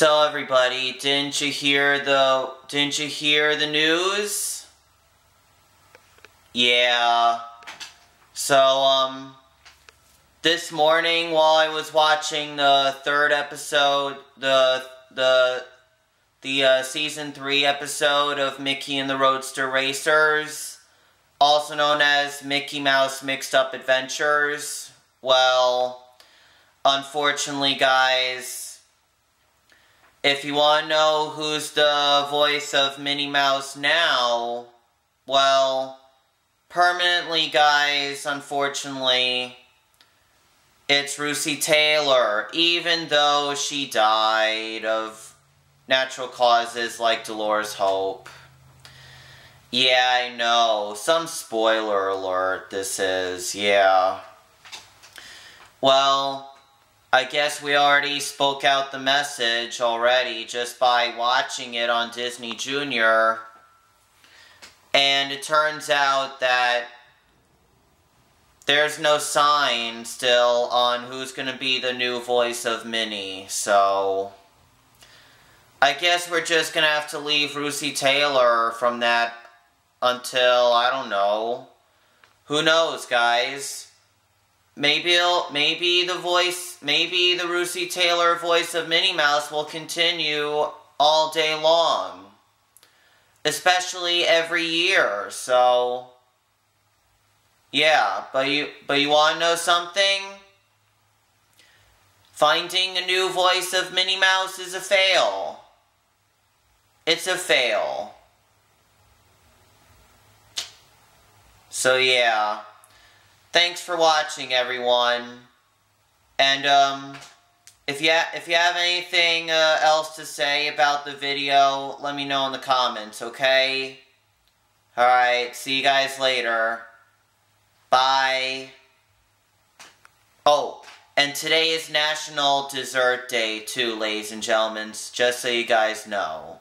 So everybody, didn't you hear the didn't you hear the news? Yeah. So um this morning while I was watching the third episode, the the the uh, season 3 episode of Mickey and the Roadster Racers, also known as Mickey Mouse Mixed Up Adventures. Well, unfortunately, guys, if you want to know who's the voice of Minnie Mouse now, well, permanently, guys, unfortunately, it's Russi Taylor, even though she died of natural causes like Dolores Hope. Yeah, I know. Some spoiler alert this is, yeah. Well, I guess we already spoke out the message already just by watching it on Disney Junior. And it turns out that there's no sign still on who's going to be the new voice of Minnie, so... I guess we're just gonna have to leave Russi Taylor from that until, I don't know. Who knows, guys? Maybe maybe the voice, maybe the Russi Taylor voice of Minnie Mouse will continue all day long. Especially every year, so... Yeah, but you, but you wanna know something? Finding a new voice of Minnie Mouse is a fail. It's a fail. So yeah. Thanks for watching everyone. And um if you if you have anything uh, else to say about the video, let me know in the comments, okay? Alright, see you guys later. Bye. Oh, and today is National Dessert Day too, ladies and gentlemen, just so you guys know.